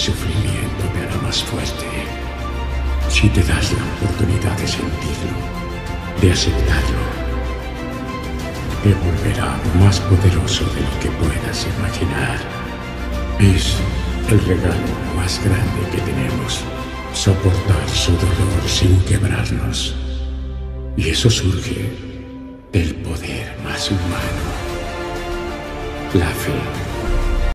sufrimiento te hará más fuerte. Si te das la oportunidad de sentirlo, de aceptarlo, te volverá más poderoso de lo que puedas imaginar. Es el regalo más grande que tenemos, soportar su dolor sin quebrarnos. Y eso surge del poder más humano, la fe.